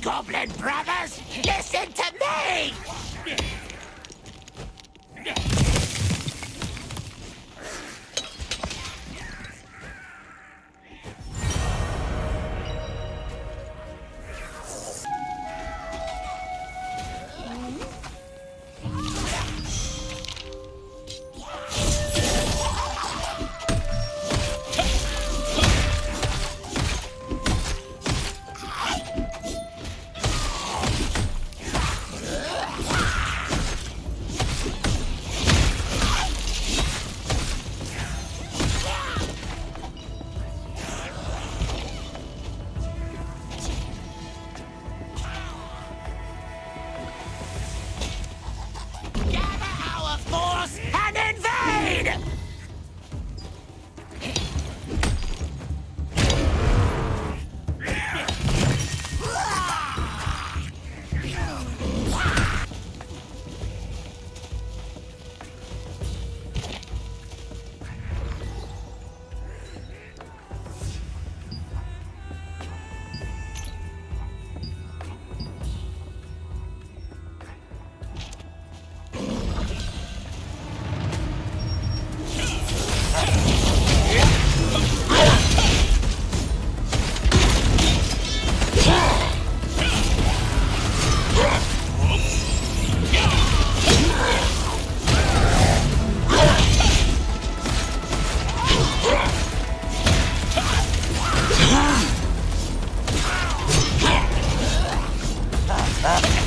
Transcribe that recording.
Goblin Brothers! Listen to me! And Ah.